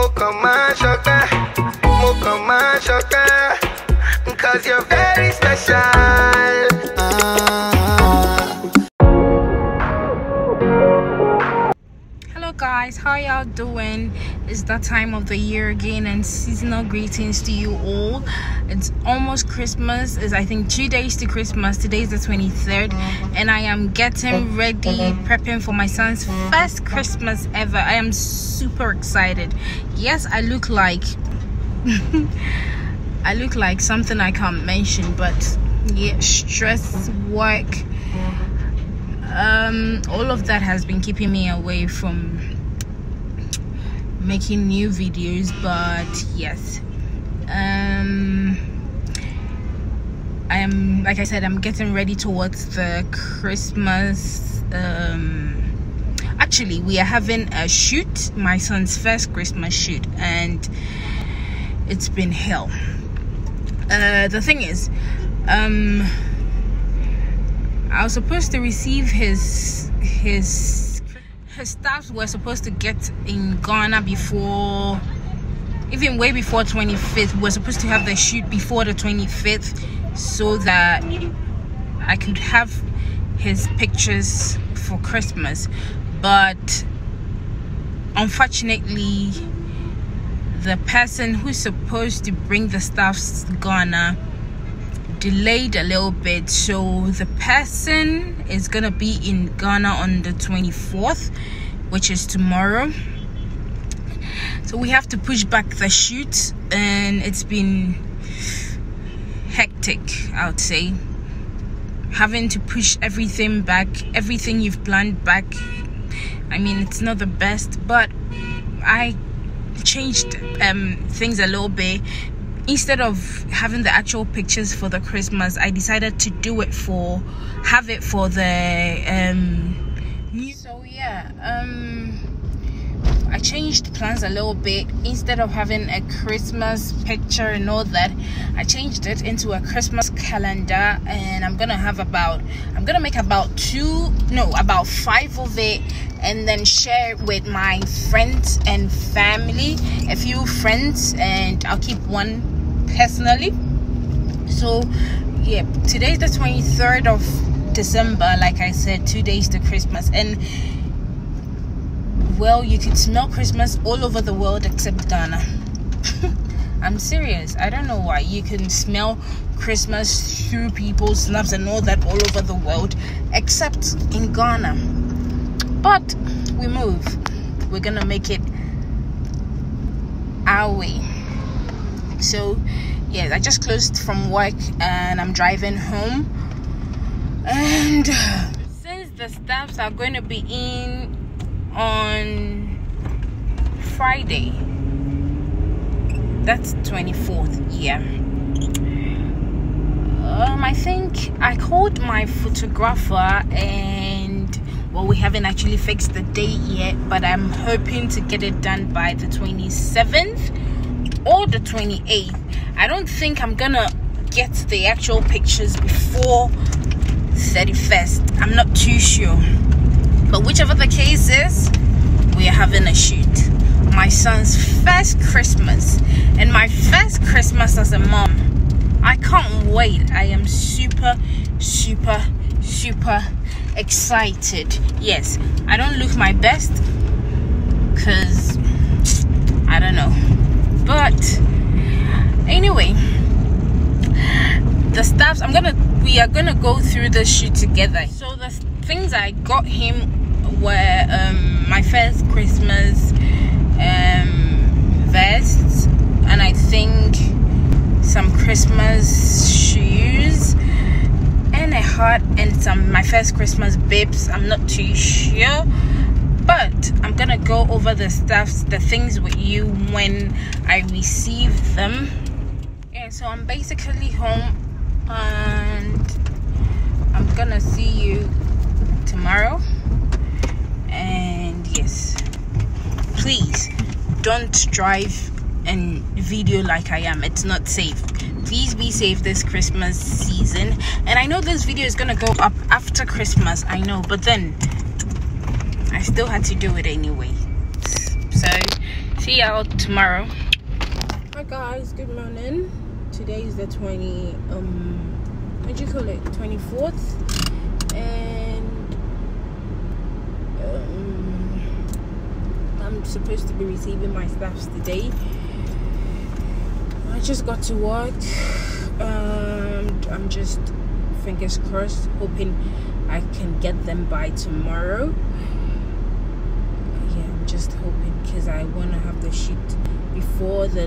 mo kàn máa ṣọpẹ́ cause you're very special. Guys how y'all doing? It's that time of the year again and seasonal greetings to you all. It's almost christmas. It's i think two days to christmas. Today's the 23rd and i am getting ready prepping for my son's first christmas ever. I am super excited. Yes i look like i look like something i can't mention but yeah stress work um all of that has been keeping me away from making new videos but yes. Um i am like i said i'm getting ready towards the christmas um actually we are having a shoot my son's first christmas shoot and it's been hell. Uh the thing is um I was supposed to receive his his his staffs were supposed to get in Ghana before even way before 25th. We're supposed to have the shoot before the 25th so that I could have his pictures for Christmas. But unfortunately the person who's supposed to bring the staffs to Ghana delayed a little bit. So the person is gonna be in ghana on the 24th which is tomorrow. So we have to push back the shoot and it's been hectic i would say. Having to push everything back everything you've planned back. I mean it's not the best but i changed um, things a little bit instead of having the actual pictures for the christmas i decided to do it for have it for the um new so yeah um i changed plans a little bit. Instead of having a christmas picture and all that i changed it into a christmas calendar and i'm gonna have about i'm gonna make about two no about five of it and then share it with my friends and family a few friends and i'll keep one personally. So yeah today's the 23rd of december like i said two days to christmas. And well you can smell christmas all over the world except ghana. I'm serious. I don't know why. You can smell christmas through people's snaps and all that all over the world except in ghana. But we move. We're gonna make it our way so yeah i just closed from work and i'm driving home. And since the staffs are going to be in on friday that's 24th yeah. Um i think i called my photographer and well we haven't actually fixed the date yet but i'm hoping to get it done by the 27th or the 28th i don't think i'm gonna get the actual pictures before 31st i'm not too sure. But whichever the case is we are having a shoot. My son's first christmas. And my first christmas as a mom i can't wait. I am super super super excited. Yes i don't look my best because i don't know but anyway the staffs i'm gonna we are gonna go through the shoot together. So the things i got him were um, my first christmas um, vest and i think some christmas shoes and a hat and some my first christmas bibs. I'm not too sure but i'm gonna go over the stuffs the things with you when i receive them. Yeah so i'm basically home and i'm gonna see you tomorrow. And yes please don't drive and video like i am. It's not safe. Please be safe this christmas season. And i know this video is gonna go up after christmas i know but then i still had to do it anyway so see y'all tomorrow Hi guys, good morning. Today is the 20 um what do you call it? 24th and um, I'm supposed to be receiving my stuffs today. I just got to work and I'm just fingers crossed hoping I can get them by tomorrow. Just hoping because I want to have the shoot before the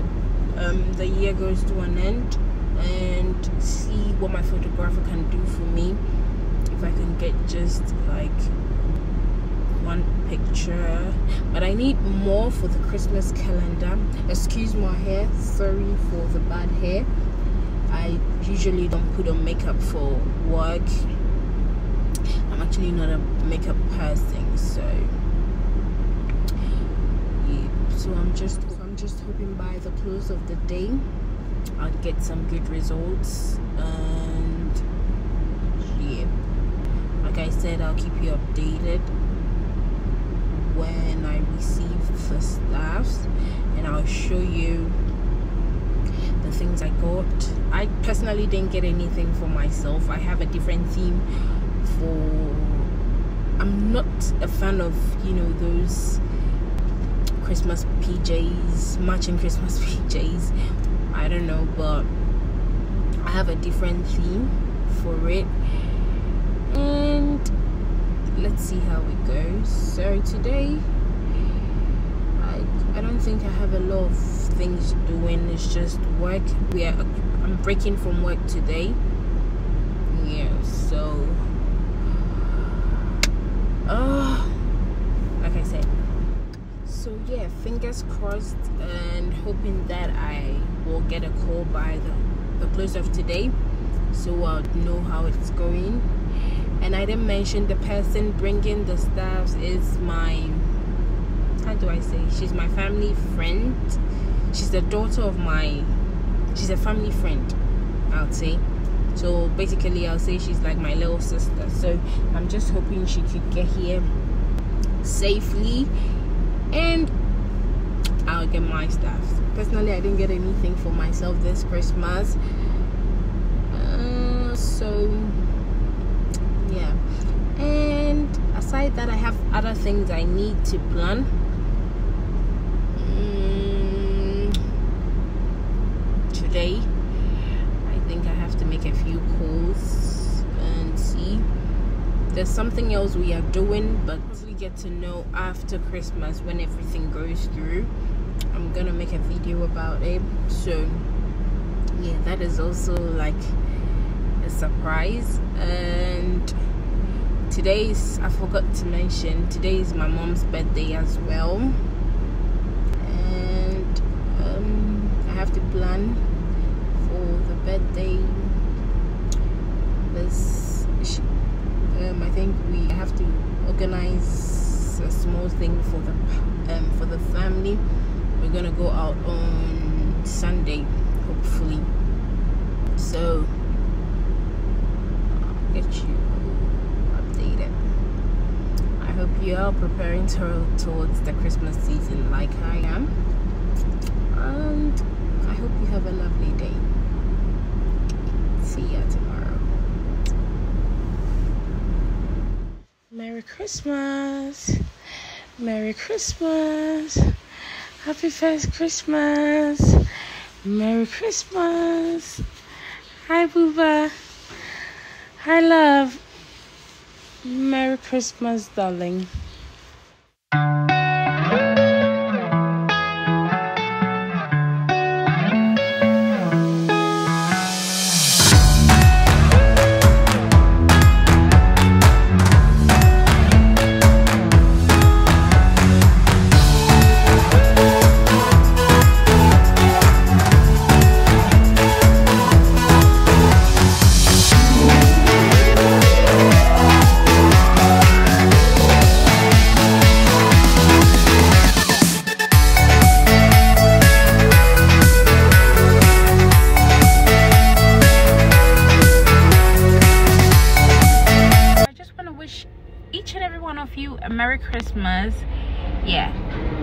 um, the year goes to an end and see what my photographer can do for me. If I can get just like one picture. But I need more for the Christmas calendar. Excuse my hair. Sorry for the bad hair. I usually don't put on makeup for work. I'm actually not a makeup person so so I'm just I'm just hoping by the close of the day I'll get some good results and yeah. Like I said I'll keep you updated when I receive the staffs and I'll show you the things I got. I personally didn't get anything for myself. I have a different theme for I'm not a fan of you know those Christmas PJs matching Christmas PJs I don't know, but I have a different theme for it. And let's see how it goes. So today I I don't think I have a lot of things doing. It's just work. We are I'm breaking from work today. Yeah, so uh like I said, so fingers crossed and hoping that i will get a call by the, the close of today. So i'll know how it's going. And i didn't mention the person bringing the staffs is my how do i say she's my family friend. She's the daughter of my she's a family friend i'll say. So basically i'll say she's like my little sister. So i'm just hoping she could get here safely. And I'll get my stuff. Personally, I didn't get anything for myself this Christmas. Uh, so, yeah. And aside that, I have other things I need to plan. Mm, today, I think I have to make a few calls and see. There's something else we are doing, but we get to know after Christmas when everything goes through. I'm gonna make a video about it. So yeah, that is also like a surprise. And today's I forgot to mention today is my mom's birthday as well. And um, I have to plan for the birthday. This um, I think we have to organize a small thing for the um, for the family. We're gonna go out on Sunday, hopefully. So I'll get you updated. I hope you are preparing to, towards the Christmas season like I am, and I hope you have a lovely day. See ya tomorrow. Merry Christmas. Merry Christmas. Happy first Christmas. Merry Christmas. Hi, Booba. Hi, love. Merry Christmas, darling.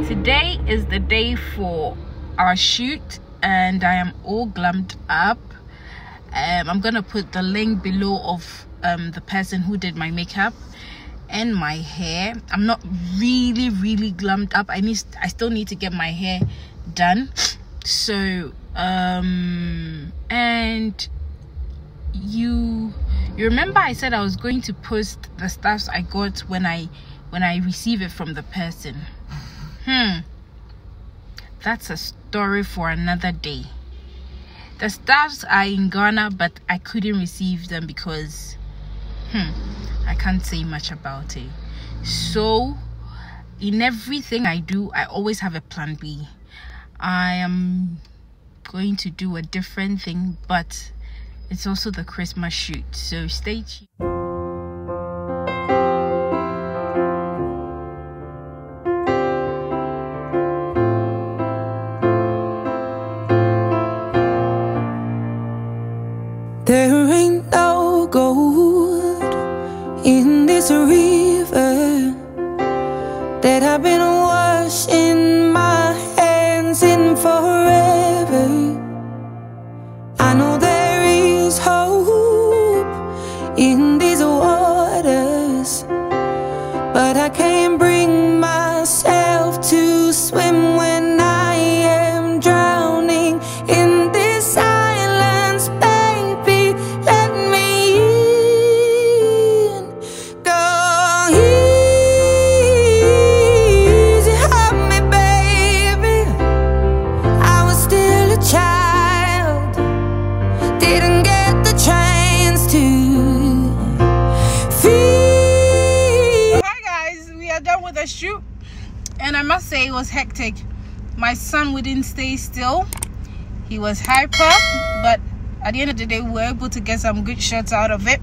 Today is the day for our shoot and i am all glammed up. Um, i'm gonna put the link below of um, the person who did my makeup and my hair. I'm not really really glammed up. I need i still need to get my hair done. So um and you you remember i said i was going to post the stuffs i got when i when i receive it from the person hmm. That's a story for another day. The stuffs are in ghana but i couldn't receive them because hmm i can't say much about it. So in everything i do i always have a plan b. I am going to do a different thing but it's also the Christmas shoot, so stay tuned. Was hectic. My son wouldn't stay still. He was hyper, but at the end of the day, we were able to get some good shots out of it.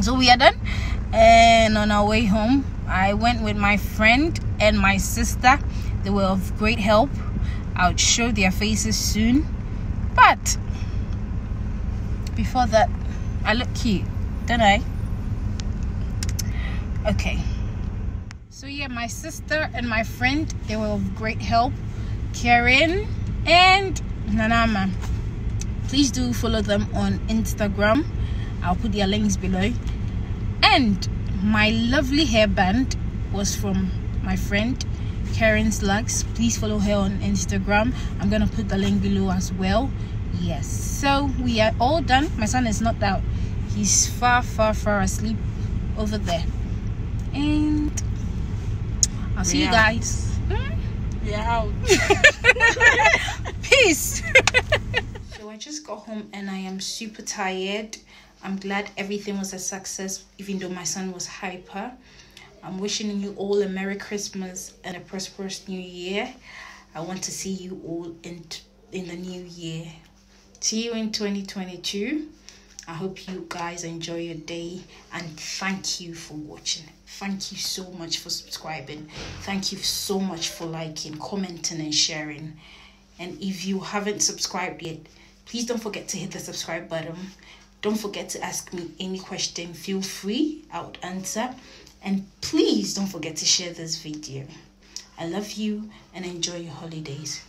So we are done, and on our way home, I went with my friend and my sister. They were of great help. I'll show their faces soon, but before that, I look cute, don't I? Okay. Yeah, my sister and my friend, they were of great help. Karen and Nanama. Please do follow them on Instagram. I'll put their links below. And my lovely hairband was from my friend Karen's Slugs. Please follow her on Instagram. I'm gonna put the link below as well. Yes. So we are all done. My son is not out. He's far, far, far asleep over there. And I'll see you guys. Hmm? Yeah. Peace. so I just got home and I am super tired. I'm glad everything was a success, even though my son was hyper. I'm wishing you all a Merry Christmas and a prosperous New Year. I want to see you all in in the new year. See you in 2022. I hope you guys enjoy your day and thank you for watching. Thank you so much for subscribing. Thank you so much for liking, commenting, and sharing. And if you haven't subscribed yet, please don't forget to hit the subscribe button. Don't forget to ask me any question. Feel free, I would answer. And please don't forget to share this video. I love you and enjoy your holidays.